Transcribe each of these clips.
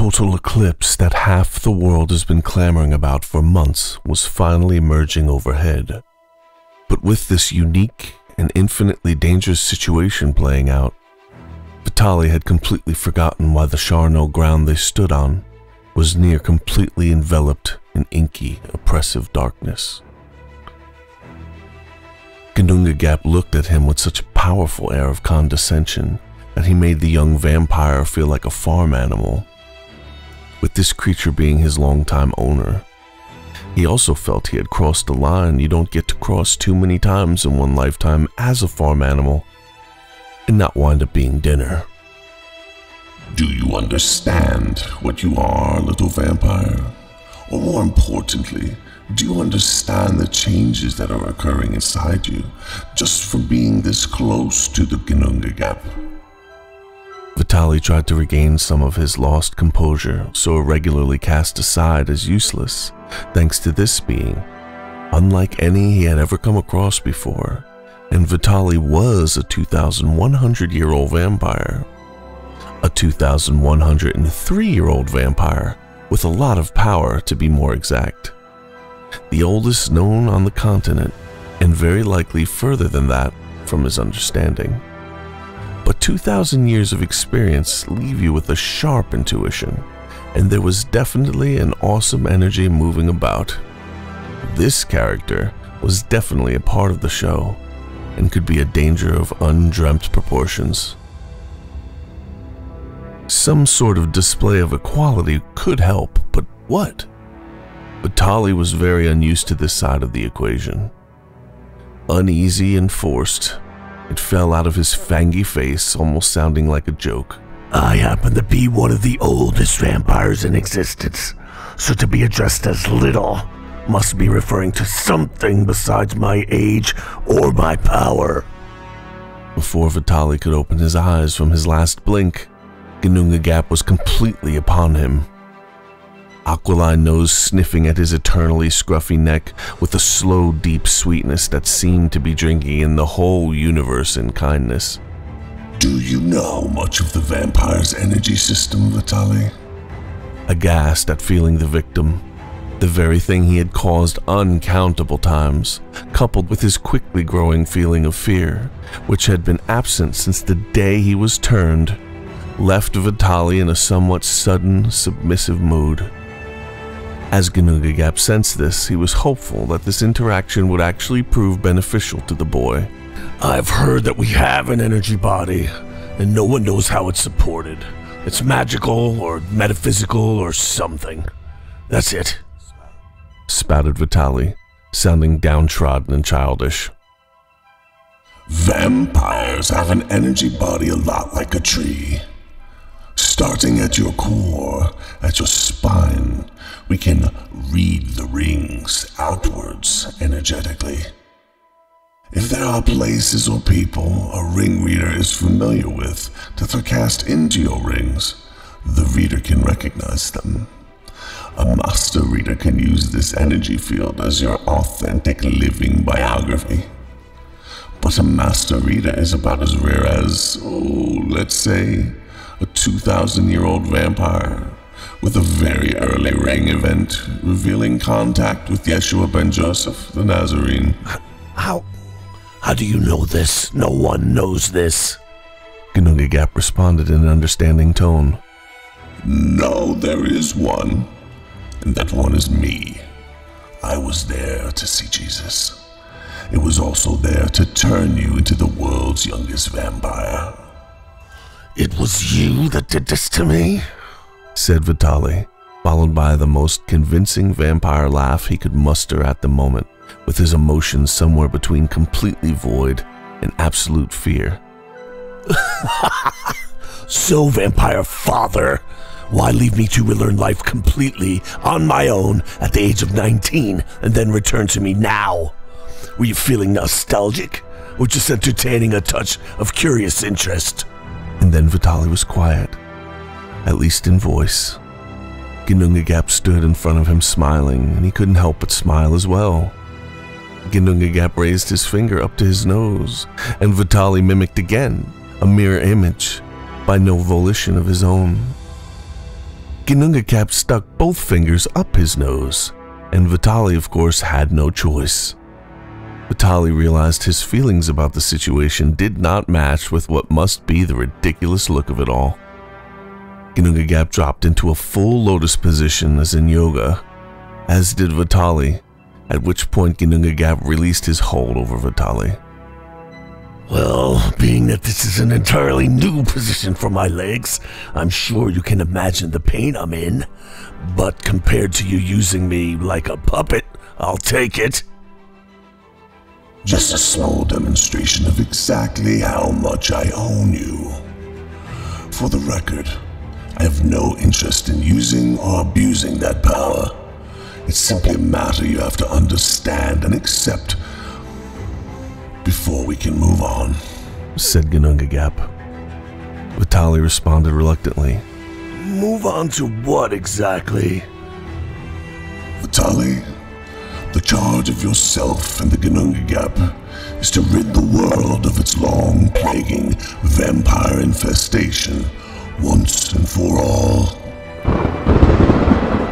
total eclipse that half the world has been clamoring about for months was finally emerging overhead. But with this unique and infinitely dangerous situation playing out, Vitale had completely forgotten why the charnel ground they stood on was near completely enveloped in inky, oppressive darkness. Ginnungagap looked at him with such a powerful air of condescension that he made the young vampire feel like a farm animal, with this creature being his longtime owner. He also felt he had crossed a line you don't get to cross too many times in one lifetime as a farm animal and not wind up being dinner. Do you understand what you are, little vampire? Or more importantly, do you understand the changes that are occurring inside you just from being this close to the Ginnungagap? Vitale tried to regain some of his lost composure, so irregularly cast aside as useless, thanks to this being, unlike any he had ever come across before. And Vitale was a 2,100 year old vampire. A 2,103 year old vampire, with a lot of power to be more exact. The oldest known on the continent, and very likely further than that from his understanding 2,000 years of experience leave you with a sharp intuition, and there was definitely an awesome energy moving about. This character was definitely a part of the show, and could be a danger of undreamt proportions. Some sort of display of equality could help, but what? Vitale was very unused to this side of the equation. Uneasy and forced, it fell out of his fangy face, almost sounding like a joke. I happen to be one of the oldest vampires in existence, so to be addressed as little must be referring to something besides my age or my power. Before Vitale could open his eyes from his last blink, Ginnungagap was completely upon him. Aquiline nose sniffing at his eternally scruffy neck with a slow, deep sweetness that seemed to be drinking in the whole universe in kindness. Do you know much of the vampire's energy system, Vitale? Aghast at feeling the victim, the very thing he had caused uncountable times, coupled with his quickly growing feeling of fear, which had been absent since the day he was turned, left Vitale in a somewhat sudden, submissive mood. As Ginnungagap sensed this, he was hopeful that this interaction would actually prove beneficial to the boy. I've heard that we have an energy body, and no one knows how it's supported. It's magical or metaphysical or something. That's it. Spouted Vitale, sounding downtrodden and childish. Vampires have an energy body a lot like a tree. Starting at your core, at your spine, we can read the rings outwards energetically. If there are places or people a ring reader is familiar with that are cast into your rings, the reader can recognize them. A master reader can use this energy field as your authentic living biography. But a master reader is about as rare as, oh, let's say, a 2,000 year old vampire with a very early ring event revealing contact with Yeshua ben Joseph the Nazarene. How? How do you know this? No one knows this. Ginnungagap responded in an understanding tone. No, there is one, and that one is me. I was there to see Jesus. It was also there to turn you into the world's youngest vampire. It was you that did this to me? Said Vitale, followed by the most convincing vampire laugh he could muster at the moment, with his emotions somewhere between completely void and absolute fear. so, vampire father, why leave me to relearn life completely on my own at the age of 19 and then return to me now? Were you feeling nostalgic or just entertaining a touch of curious interest? And then Vitale was quiet, at least in voice. Ginnungagap stood in front of him smiling, and he couldn't help but smile as well. Ginnungagap raised his finger up to his nose, and Vitale mimicked again, a mirror image, by no volition of his own. Ginnungagap Cap stuck both fingers up his nose, and Vitale, of course, had no choice. Vitale realized his feelings about the situation did not match with what must be the ridiculous look of it all. Ginnungagap dropped into a full lotus position as in yoga, as did Vitale, at which point Ginnungagap released his hold over Vitale. Well, being that this is an entirely new position for my legs, I'm sure you can imagine the pain I'm in. But compared to you using me like a puppet, I'll take it. Just a small demonstration of exactly how much I own you. For the record, I have no interest in using or abusing that power. It's simply a matter you have to understand and accept before we can move on, said Ginnungagap. Vitale responded reluctantly. Move on to what exactly? Vitale, the charge of yourself and the Ginnungagap is to rid the world of its long plaguing vampire infestation once and for all.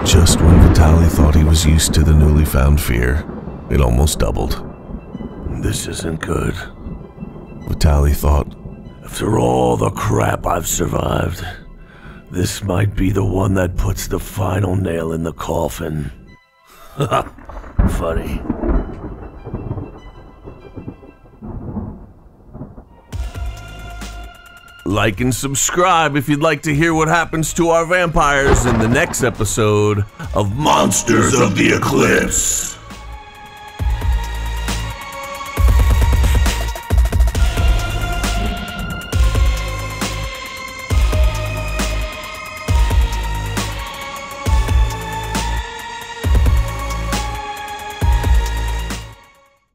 Just when Vitale thought he was used to the newly found fear, it almost doubled. This isn't good. Vitale thought. After all the crap I've survived, this might be the one that puts the final nail in the coffin. Funny. Like and subscribe if you'd like to hear what happens to our vampires in the next episode of Monsters of the Eclipse.